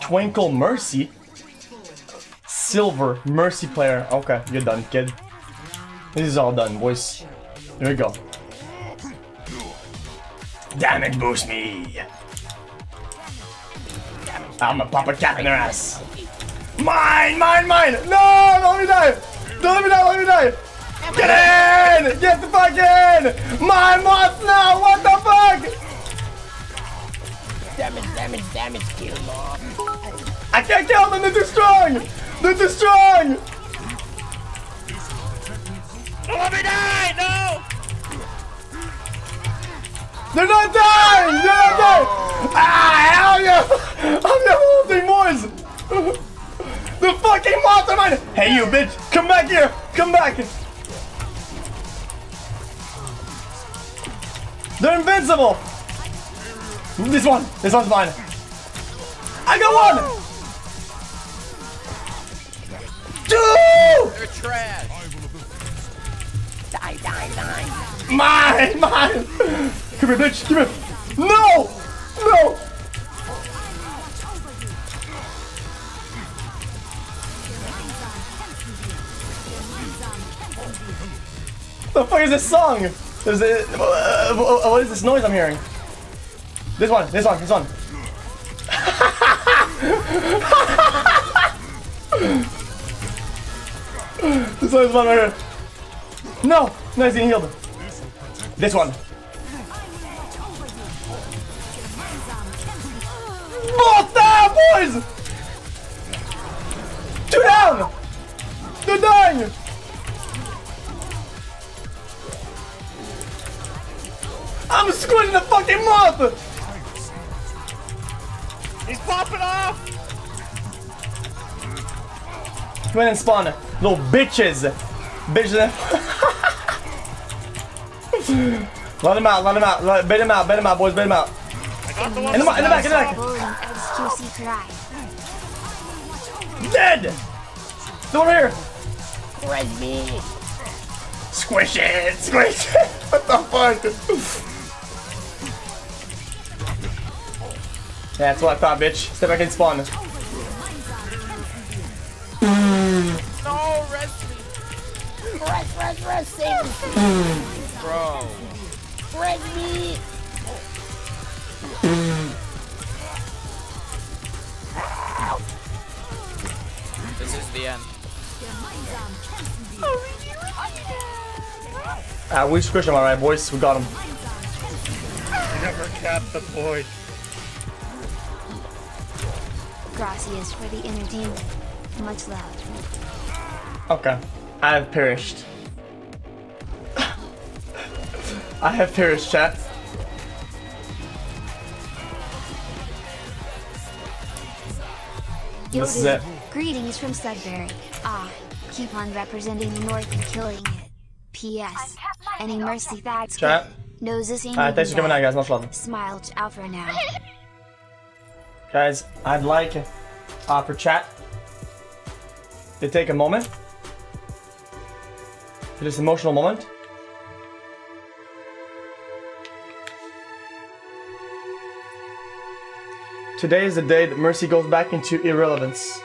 Twinkle Mercy. Silver Mercy player. Okay, you're done, kid. This is all done, boys. Here we go. Damage boost me. I'm a pop a cap in their ass. Mine, mine, mine. No, don't let me die. Don't let me die, let me die. Get in! Get the fuck in! My moth now! What the fuck? Damage, damage, damage, kill mob. I can't kill them! They're too strong! They're too strong! Don't let me die! No! They're not dying! They're not dying! Ah, hell yeah! I'm the holding boys! The fucking are mine! Hey you bitch! Come back here! Come back! They're invincible! This one! This one's mine! I got one! Two! They're trash. Die, die, die. Mine! Mine! Come here, bitch! Come here! No! No! What The fuck is this song? Is it, uh, uh, what is this noise I'm hearing? This one, this one, this one. one, this one right here. No! No, he's getting healed. This one. Both boys! Two down! They're dying! I'm squishing the fucking moth! He's popping off! Come in and spawn, little bitches! Bitches. let him out, let him out, let, bait him out, bait him out, boys, bait him out. In the, in the back, in the back! Dead! The one here! Red me. Squish it! Squish it! What the fuck? Yeah, that's what I thought, bitch. Step back and spawn. No, rest me. Rest, rest, rest. Save me. Bro. Red me. This is the end. Ah, we squish him, alright, boys. We got him. Never capped the point. Gracias for the entertainment. Much love. Okay. I have perished. I have perished, chat. This is it. Greetings from Sudbury. Ah, keep on representing the North and killing it. P.S. Any mercy that's Chat. Noses ain't Alright, thanks for coming out, guys. Much love. Smile out for now. Guys, I'd like uh, for chat to take a moment for this emotional moment. Today is the day that Mercy goes back into irrelevance.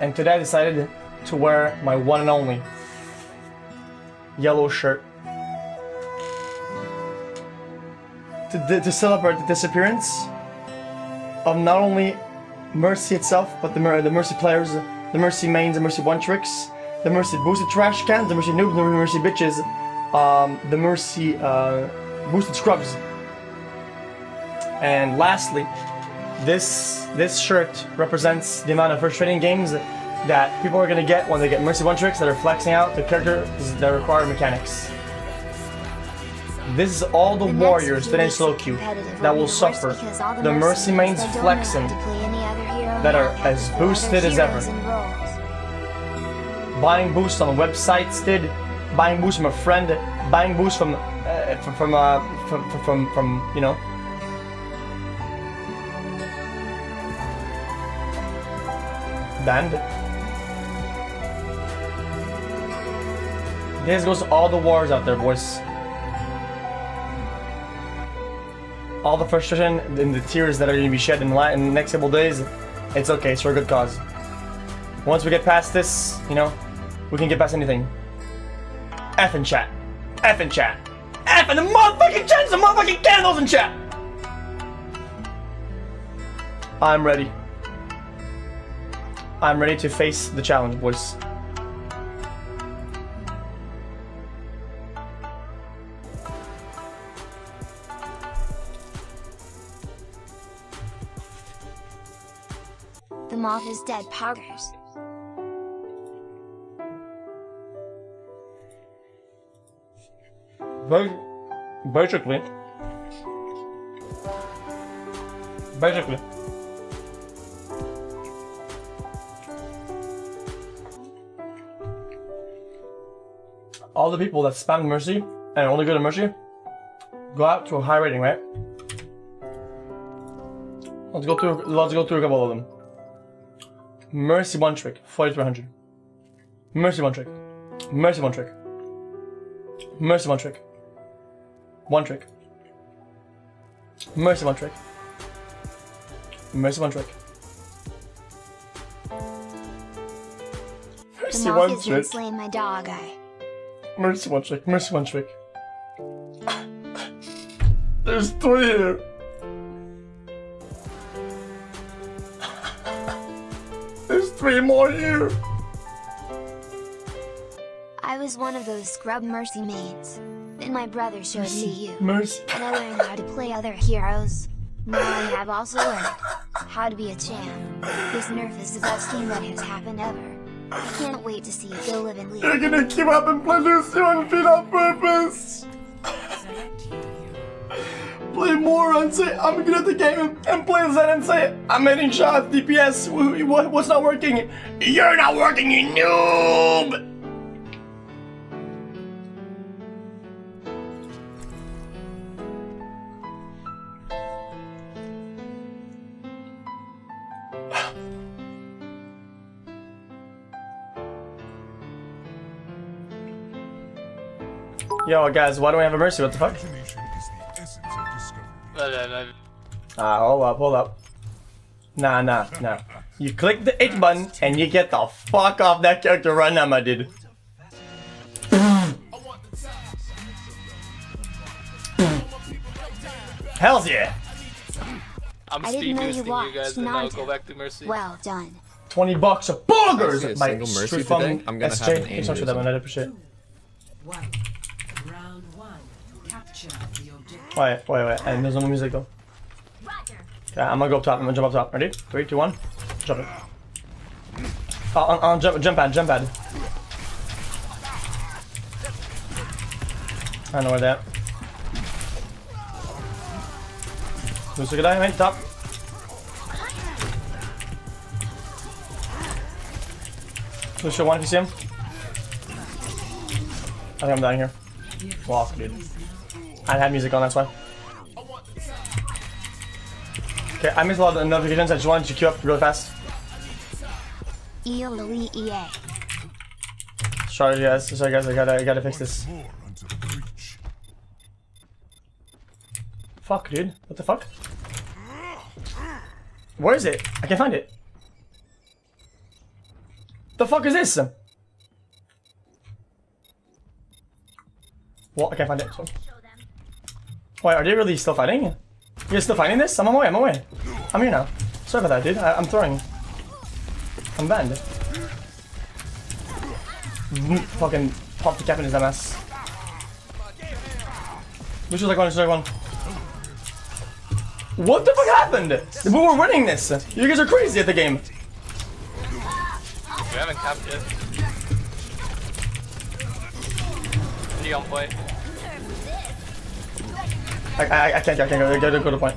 And today I decided to wear my one and only yellow shirt. to, to celebrate the disappearance of not only Mercy itself, but the, the Mercy players, the Mercy mains, the Mercy one tricks, the Mercy boosted trash cans, the Mercy noobs, the Mercy bitches, um, the Mercy uh, boosted scrubs. And lastly, this this shirt represents the amount of first trading games that people are gonna get when they get Mercy one tricks that are flexing out the characters that require mechanics. This is all the, The warriors few that in weeks slow queue that will will be worse suffer the mercy mains that don't know flexing that are as boosted as ever. buying boosts on websites did buying boosts from a friend buying boosts from uh, from from, uh, from from from from you know. Band this goes to all the wars out there boys. All the frustration and the tears that are going to be shed in the next couple days, it's okay. It's for a good cause. Once we get past this, you know, we can get past anything. F in chat. F in chat. F in the motherfucking chat. The motherfucking candles in chat. I'm ready. I'm ready to face the challenge, boys. The moth is dead poggers. Basically. Basically. All the people that spam Mercy and only go to Mercy go out to a high rating, right? Let's go through let's go through a couple of them. Mercy one trick, 4300. Mercy one trick. Mercy one trick. Mercy one trick. One trick. Mercy one trick. Mercy one trick. Mercy one trick. slaying my dog eye. Mercy one trick. Mercy one trick. There's three here. Three more here. I was one of those scrub mercy mains. Then my brother showed me you. Mercy. And I learned how to play other heroes. Now I have also learned how to be a champ. This nerf is the best thing that has happened ever. I can't wait to see you go live and leave. You're gonna keep up and play Lucio on feet on purpose. Play say I'm good at the game and play Zen and say I'm hitting shots, DPS, wh- wh- what's not working? You're not working, you noob! Yo, guys, why don't we have a mercy? What the fuck? Ah, hold up, hold up. Nah, nah, nah. You click the H button and you get the fuck off that character right now, my dude. Hells yeah! I'm I didn't know you you, watched guys, and I'll go back to Mercy. Well done. 20 bucks of I see boogers a by single Mercy Street from today, I'm gonna SJ. have an Thanks so much for that, aneurysm. man. I appreciate it. One. Round one. Capture the objective. Wait, wait, wait. And there's no more music though. Okay, I'm gonna go up top. I'm gonna jump up top. Ready? Three, two, one. Jump it. Oh, on, on, jump, jump pad, jump pad. I know where that. Who's the guy? Right, top. Lucio one if you see him. I think I'm down here. Walk, dude. I had music on, that's why. Okay, I missed a lot of notifications. I just wanted to queue up really fast. Sorry, guys. Sorry, guys. I gotta, I gotta fix this. More until the breach. Fuck, dude. What the fuck? Where is it? I can't find it. The fuck is this? What? I can't find it. So- Wait, are they really still fighting? You guys still fighting this? I'm on my way, I'm on my way. I'm here now. Sorry about that, dude. I I'm throwing. I'm banned. Mm, Fucking pop the cap in his dumbass. Which was like one, which was like one. What the fuck happened? We were winning this. You guys are crazy at the game. We haven't capped yet. He on point. I, I, I can't, I can't go, I gotta go to point.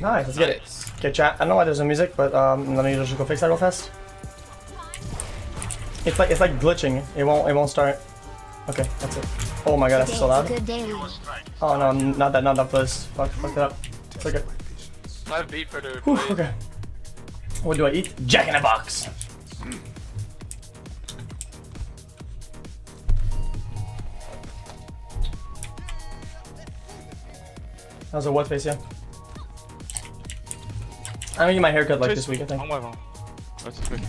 Nice, let's get it. Okay, chat. I don't know why there's no music, but um, let me just go fix that real fast. It's like it's like glitching. It won't it won't start. Okay, that's it. Oh my god, that's so loud. good day, Lee. Oh no, not that, not that first. Fuck, fuck that up. It's okay. I have beat for the Whew, okay. What do I eat? Jack in a box. How's a what face, yeah. I'm gonna get my haircut like this week, I think. Oh my god. That's good.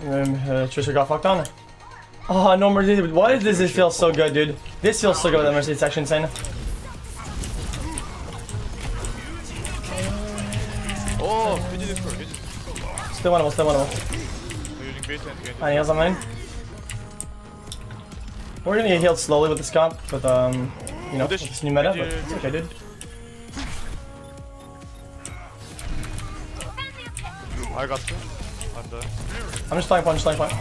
Um, uh, Trisha got fucked on. Oh, no mercy. Why does this feel so good, dude? This feels so good with that mercy. It's actually insane. Oh, still one of them, still one of them. I need on mine. We're gonna get healed slowly with this comp, but um, you know, with this new meta, but it's okay, dude. I got you. I'm done. I'm just stalling point, just stalling point.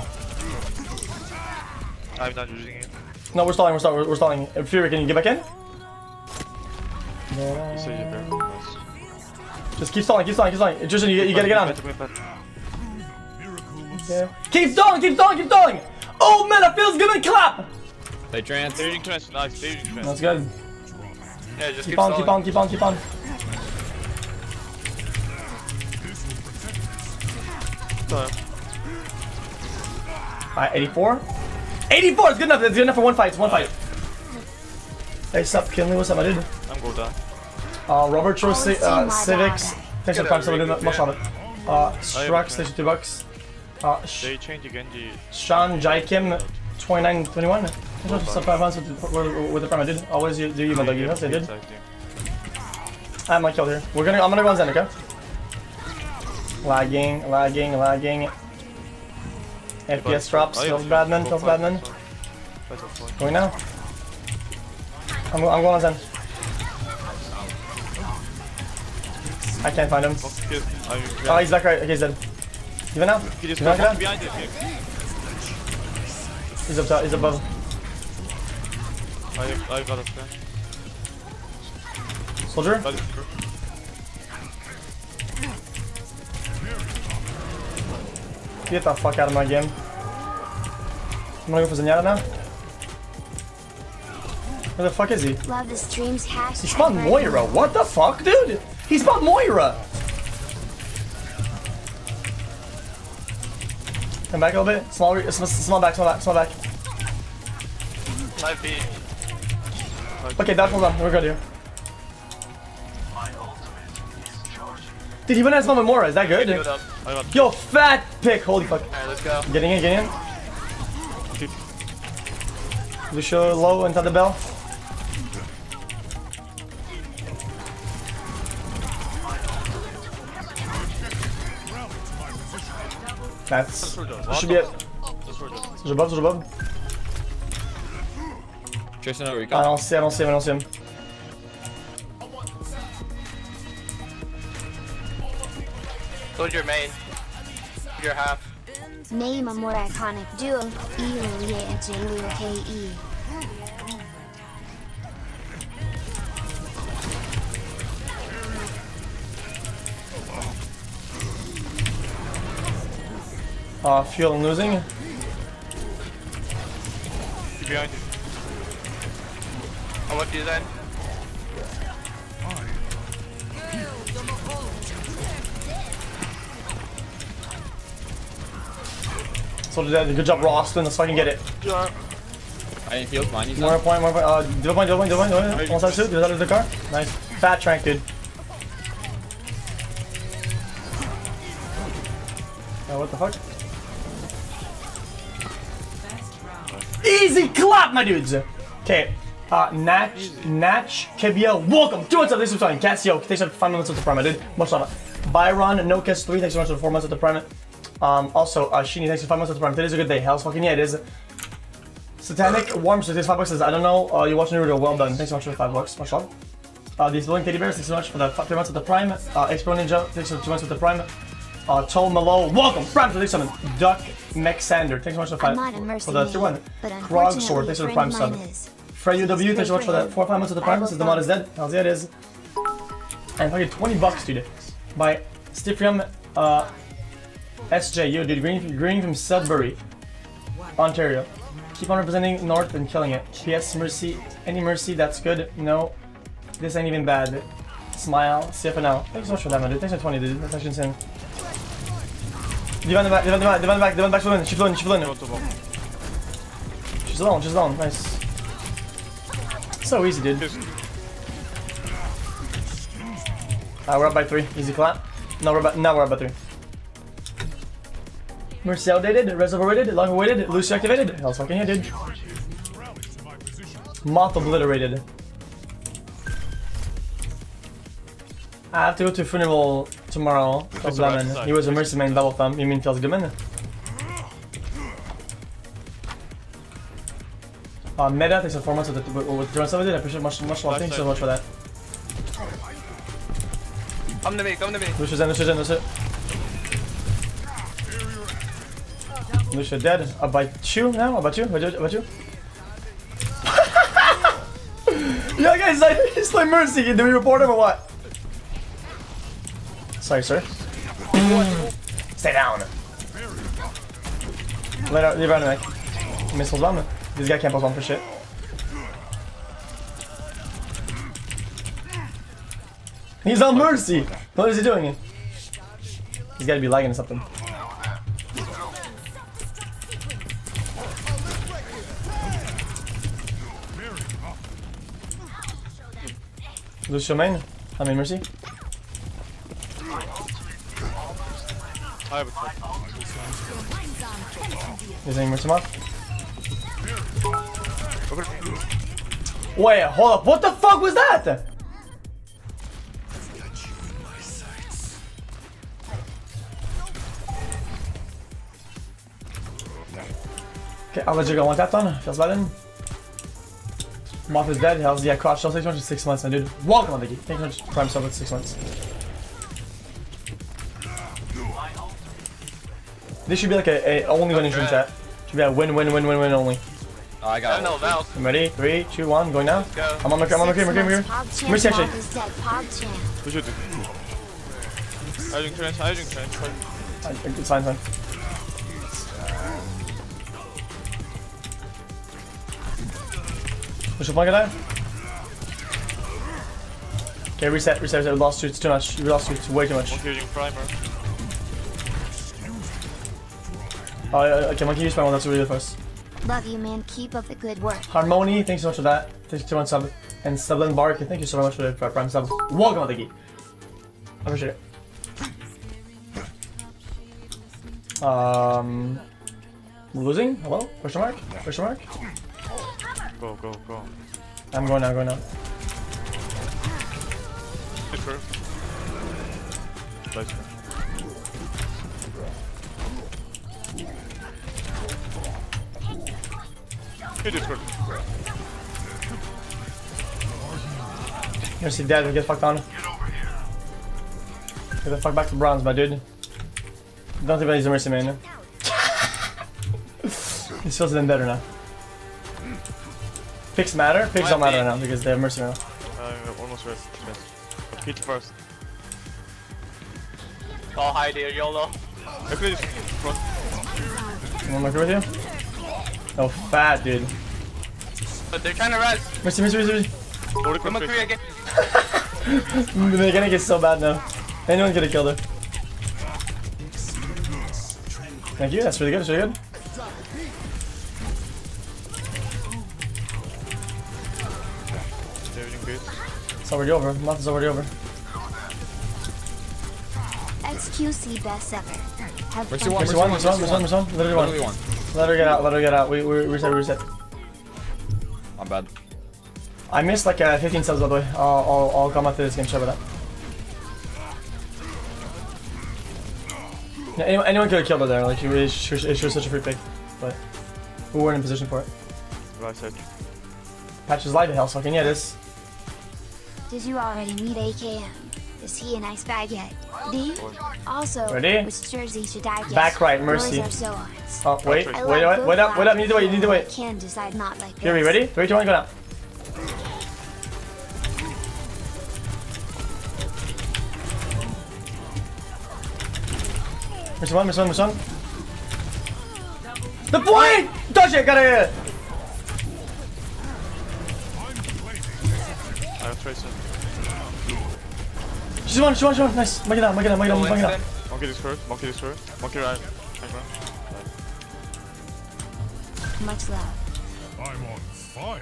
I'm not using it. No, we're stalling, we're stalling, we're, we're stalling. Uh, Fury, can you get back in? So you bear. Nice. Just keep stalling, keep stalling, keep stalling. Tristan, you, you gotta get on. Yeah. Keep stalling, keep stalling, keep stalling! Oh man, that feels good and clap! They trance. They're using trance. Nice. They're trance. That's good. Yeah, just Keep keep, on, keep on, keep on, keep on. Done. Alright, 84. 84 is good enough. It's good enough for one fight. It's one fight. Hey, sup, Kinley? What's up, my dude? I'm go down. Uh, Robert Cho, Ci- uh, Civics. dog. Thanks for Get prime a subbing, reboot, much on it. Uh, Strux, thanks for two bucks. Uh, Sh- They change the Genji. Sean Jai Kim, 29, 21. Thanks for sub five months with, with, the prime, I did. Always you, do you, my dog. Yes, I did. Side thing. I have my kill here. We're gonna, I'm gonna go on Zen, okay? Lagging, lagging, lagging. FPS drops, Oh, yeah. feels bad, man, Go feels fight, bad, man. fight, fight, fight. Going now. I'm, I'm going on Zen. I can't find him. I'm Oh, he's back right. Okay, he's dead. Even now? He just You He's up top. He's above. I I got a plan. Soldier? Get the fuck out of my game. I'm gonna go for Zenyatta now. Where the fuck is he? Love the streams. He spawned Moira. What the fuck, dude? He spawned Moira. Come back a little bit. Small, small, small back, small back, small back. 5 B. Okay, that hold on. We're good here. Dude, he went as with Moira. Is that good? Healed up. I Yo, fat pick. Holy fuck. Alright, let's go. Getting in, getting in. Lucio low into the bell. That's soldier. should be it. The soldier. Soldier above, soldier above. Tristan I recon. don't see, I don't see him, I don't see him. Soldier main. Your half. Name a more iconic duo. Elulia and Uh, fuel and losing. Keep behind it. I'm with you then. Soldier dead. Good job, Roston. Let's fucking get it. Yeah. I need field mine. More done. point, more point. Uh, do a point, do a point, do a point, do a point. One side two, do that of the car. Nice. Fat trank, dude. Uh, what the fuck? My dudes. Okay. Uh, Natch, Natch, Kebia, welcome. Two months of this is fine. Cassio, thanks for five months of the prime, dude. Much love. Byron, Nokas, three, thanks so much for four months of the prime. Um, also, uh, Sheeny, thanks for five months of the prime. Today's a good day. Hell's fucking yeah, it is. Satanic, Warm, so thanks five bucks. Says, I don't know, uh, you're watching the video, well done. Thanks so much for the five bucks. Much love. Uh, these Blowing Teddy Bears, thanks so much for the f- three months of the prime. Uh, Expo Ninja, thanks for two months of the prime. Uh, Toll Malo, welcome. Prime for the summon. Duck Mexander, thanks so much for the five. not a mercy For the maid, three one. but Krog Sword, thanks for the friend prime sub. mine UW, thanks so much for that four or five months of the prime. Says the moth is dead. Hell's yeah, it is. And fucking 20 bucks, dude. By Stifrium uh, SJ. Yo, dude, green, green from Sudbury, Ontario. Keep on representing North and killing it. PS Mercy. Any Mercy, that's good. No, this ain't even bad. Smile. CFNL. Thanks so much for that, man, dude. Thanks for 20, dude. That's actually insane. Divan the back, Divan the back, Divan the back, Divan back, she's in, she's in, she's. Go to bomb. She's alone, she's alone, nice. So easy, dude. Uh, we're up by three. Easy clap. No, we're now we're up by three. Mercy outdated, res overrated, long awaited, Lucio activated. Hell's fucking yeah, dude. Rally to my position. Moth obliterated. I have to go to funeral tomorrow of Lemon. He was a Mercy main double thumb. You mean Feels Goodman? Uh, Meta, thanks for four months with, the, with, with throwing stuff with it. I appreciate much, much love. Thanks so much for that. Come to me, come to me. Lucio's in, Lucio's in, Lucia. Lucia dead. About you now? About you? About you? About you? yeah, guys, I, it's like Mercy. Do we report him or what? Sorry, sir. Stay down. Let out, leave out the neck. Missiles bomb. This guy can't post on for shit. He's on Mercy! What is he doing? He's gotta be lagging or something. Lucio main? I mean Mercy? I have a. Is saying Mercy mod? Over. Wait, hold up. What the fuck was that? Okay, I'll let you go one tap on. Feels bad in. Moth is dead. Hell's yeah, shell six months, six months, and dude. Welcome on the game. Thank you much. Prime sub with six months. This should be like a, a only winning stream chat. Should be a win, win, win, win, win only. Oh, I I got have no it. valve. I'm ready. Three, two, one, going now. Go. I'm on my, I'm on my cream, I'm on my cream, Six I'm on months, my cream. PogChamp Mercy, actually. Moth is dead, PogChamp. We should do. Hiding trench, hiding trench. I- It's fine, fine. Push up on that. Okay, reset, reset, reset. We lost two. It's too much. We lost two. It's way too much. Monkey using primer. Oh, yeah, okay, monkey use my one. That's really good first. Love you, man. Keep up the good work. Harmony, thanks so much for that. Thanks for one sub. And Sublin Bark, thank you so much for the for prime sub. Welcome on the geek. I appreciate it. Um, we're losing. Hello? Question mark? Question mark? Go, go, go. I'm going now. I'm going now. Hit first. Nice. Hit it first. You're see dead. Get fucked on. Get the fuck back to bronze, my dude. Don't think about these mercy man. this feels even better now. Picks matter? Picks don't matter now because they have mercy now. I'm uh, almost ready. Yes. But hit first. Oh, I'll hide here, YOLO. Actually, just front. You want to with you? Oh, fat dude. But they're trying to res. Mercy, mercy, mercy, mercy. Forty Come on, quick. three again. They're gonna get so bad now. Anyone could have killed her. Thank you, that's really good, that's really good. They're using bait. It's already over. Month is already over. XQC best ever. Have Mercy fun. one, Mercy Mercy one, one, mercy one, Mercy mercy one, mercy one. Literally Literally one. One. Let her get out, let her get out. We, we reset, reset, reset. My bad. I missed like uh, 15 subs by the way. I'll, I'll, I'll come after this game, sorry about that. Yeah, anyone, anyone could have killed her there, like, she was, she was, she was such a free pick. But we weren't in position for it. Right side. Patch is live, hell, fucking yeah, it is. Did you already meet AKM? Is he a nice bag yet? D? Also, Ready? which jersey should I get? Back right, Mercy. Boys are so ons. Oh, wait, I wait, love wait, wait up, wait up, you need to wait, you need to wait. Can decide not like Here, we this. ready? 3, 2, 1, go now. Miss one, miss one, miss one. The point! Touch it, got it! I have tracer. She's one, she's one, she's one. Nice. Make it down, make it down, make it down, make it down. Monkey this first. Monkey this first. Monkey right. Hang on. Much love. I'm on fire.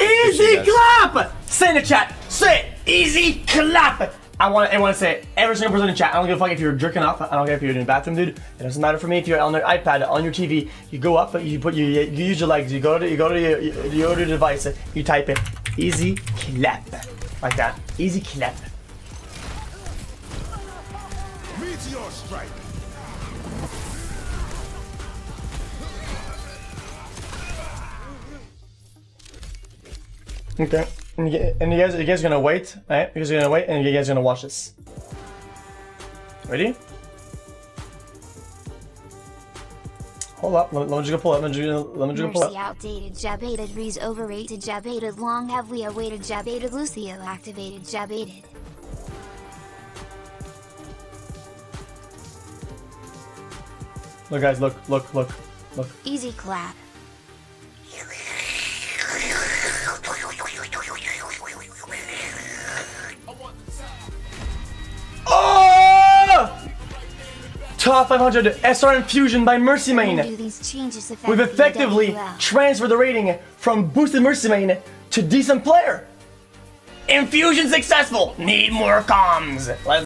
Easy clap! Say in the chat. Say it. easy clap. I want I want to say it. every single person in the chat. I don't give a fuck if you're jerking off. I don't care if you're in the bathroom, dude. It doesn't matter for me if you're on your iPad on your TV. You go up, but you put you you use your legs. You go to you go to your you, you go to the device. You type it. Easy clap, like that. Easy clap. Meteor strike. Okay. And you, and you guys you guys are gonna wait, right? You guys are gonna wait, and you guys are gonna watch this. Ready? Hold up. Let, me, let me just go pull up. Let me just, let me just pull up. outdated, jabated, res overrated, jabated, long have we awaited, jabated, Lucio activated, jabated. Look, guys. Look. Look. Look. Look. Easy clap. Top 500 SR Infusion by Mercy Main. do these changes affect We've effectively transferred the rating from boosted Mercy Main to decent player. Infusion successful. Need more comms. Let's